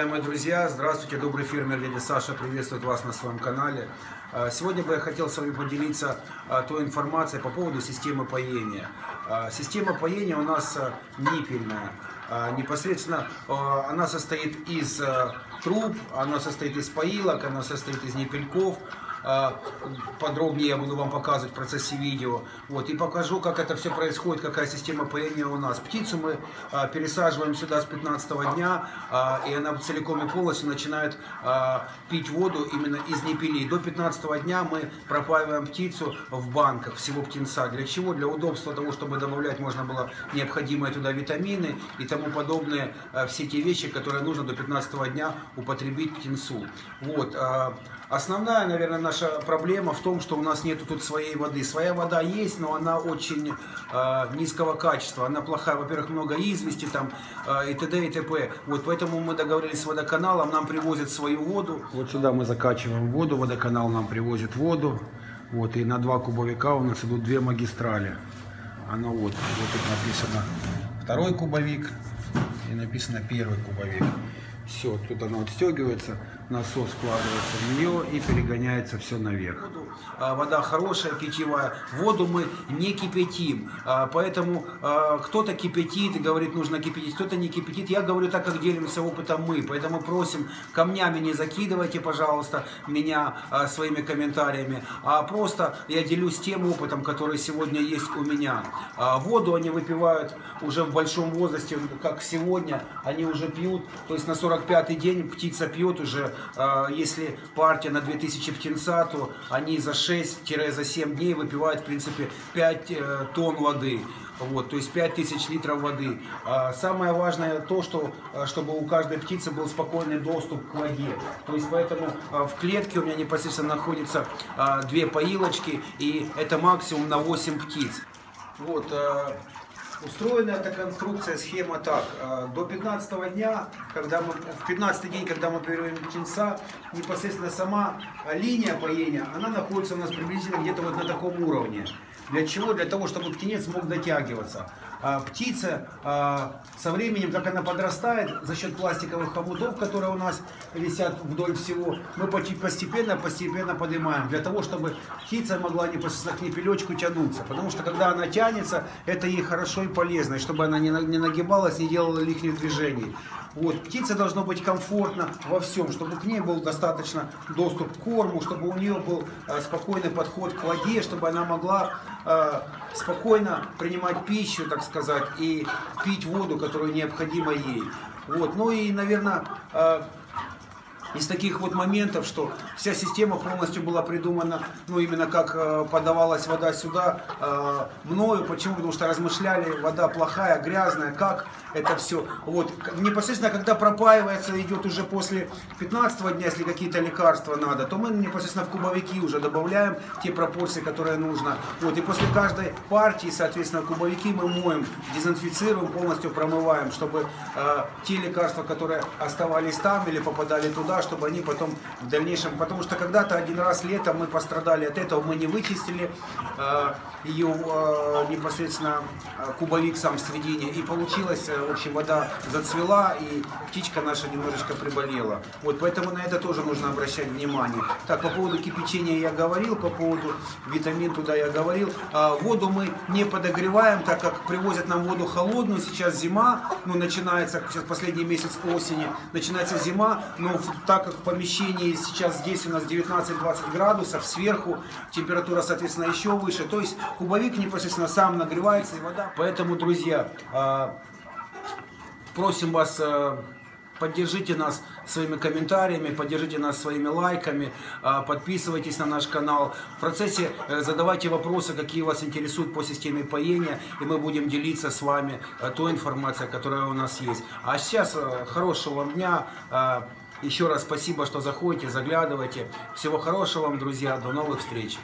Уважаемые друзья, здравствуйте, добрый фермер дядя Саша приветствует вас на своем канале. А, сегодня бы я хотел с вами поделиться а, той информацией по поводу системы поения. А, система поения у нас ниппельная. Непосредственно она состоит из труб, она состоит из поилок, она состоит из ниппельков. А, подробнее я буду вам показывать в процессе видео. Вот, и покажу, как это все происходит, какая система поения у нас. Птицу мы а, пересаживаем сюда с 15 дня, а, и она целиком и полностью начинает пить воду именно из непили. До 15 дня мы пропаиваем птицу в банках всего птенца. Для чего? Для удобства того, чтобы добавлять можно было необходимые туда витамины и тому подобные, все те вещи, которые нужно до 15 дня употребить птенцу. Вот. Основная, наверное, наша проблема в том, что у нас нету тут своей воды. Своя вода есть, но она очень э, низкого качества, она плохая. Во-первых, много извести там э, и т.д. и т.п. Вот поэтому мы договорились с водоканалом, нам привозят свою воду. Вот сюда мы закачиваем воду, водоканал нам привозит воду. Вот, и на два кубовика у нас идут две магистрали. Она вот, вот тут написано второй кубовик и написано первый кубовик. Все, тут она отстегивается насос вкладывается в нее и перегоняется все наверх. А, вода хорошая, питьевая. Воду мы не кипятим. А, поэтому а, кто-то кипятит и говорит, нужно кипятить, кто-то не кипятит. Я говорю так, как делимся опытом мы. Поэтому просим, камнями не закидывайте, пожалуйста, меня своими комментариями. А просто я делюсь тем опытом, который сегодня есть у меня. Воду они выпивают уже в большом возрасте, как сегодня. Они уже пьют, то есть на 45-й день птица пьет уже если партия на 2000 птенца, то они за 6-7 дней выпивают, в принципе, 5 э, тонн воды. Вот, то есть 5000 литров воды. А самое важное то, что, э, чтобы у каждой птицы был спокойный доступ к воде. То есть поэтому э, в клетке у меня непосредственно находятся две поилочки, и это максимум на 8 птиц. Вот, Устроена эта конструкция, схема так. Э, до 15 дня, когда мы, в 15 день, когда мы берем птенца, непосредственно сама линия поения, она находится у нас приблизительно где-то вот на таком уровне. Для чего? Для того, чтобы птенец мог дотягиваться. А птица а, со временем, как она подрастает, за счет пластиковых хомутов, которые у нас висят вдоль всего, мы постепенно, постепенно поднимаем, для того, чтобы птица могла непосредственно к непелечку тянуться. Потому что когда она тянется, это ей хорошо и полезно, и чтобы она не нагибалась, не делала лишних движений. Вот. Птице должно быть комфортно во всем, чтобы к ней был достаточно доступ к корму, чтобы у нее был э, спокойный подход к воде, чтобы она могла э, спокойно принимать пищу, так сказать, и пить воду, которую необходимо ей. Вот. Ну и, наверное, э, из таких вот моментов, что вся система полностью была придумана, ну именно как э, подавалась вода сюда э, мною. Почему? Потому что размышляли, вода плохая, грязная, как это все. Вот непосредственно, когда пропаивается, идет уже после 15 дня, если какие-то лекарства надо, то мы непосредственно в кубовики уже добавляем те пропорции, которые нужно. Вот и после каждой партии, соответственно, кубовики мы моем, дезинфицируем, полностью промываем, чтобы э, те лекарства, которые оставались там или попадали туда, чтобы они потом в дальнейшем, потому что когда-то один раз летом мы пострадали от этого, мы не вычистили э, ее э, непосредственно э, кубовик сам в середине, и получилось, э, в общем, вода зацвела, и птичка наша немножечко приболела. Вот, поэтому на это тоже нужно обращать внимание. Так, по поводу кипячения я говорил, по поводу витамин туда я говорил. Э, воду мы не подогреваем, так как привозят нам воду холодную, сейчас зима, ну, начинается, сейчас последний месяц осени, начинается зима, но так как в помещении сейчас здесь у нас 19-20 градусов, сверху температура, соответственно, еще выше. То есть кубовик непосредственно сам нагревается и вода. Поэтому, друзья, а, просим вас а, Поддержите нас своими комментариями, поддержите нас своими лайками, а, подписывайтесь на наш канал. В процессе э, задавайте вопросы, какие вас интересуют по системе поения, и мы будем делиться с вами э, той информацией, которая у нас есть. А сейчас э, хорошего вам дня. Еще раз спасибо, что заходите, заглядывайте. Всего хорошего вам, друзья. До новых встреч.